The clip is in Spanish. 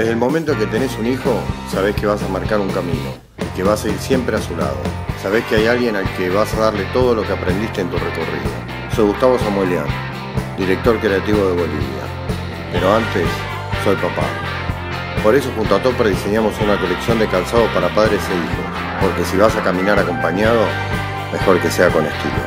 Desde el momento que tenés un hijo, sabés que vas a marcar un camino, que vas a ir siempre a su lado. Sabés que hay alguien al que vas a darle todo lo que aprendiste en tu recorrido. Soy Gustavo Samuelian, director creativo de Bolivia. Pero antes, soy papá. Por eso junto a Topper diseñamos una colección de calzado para padres e hijos, porque si vas a caminar acompañado, mejor que sea con estilo.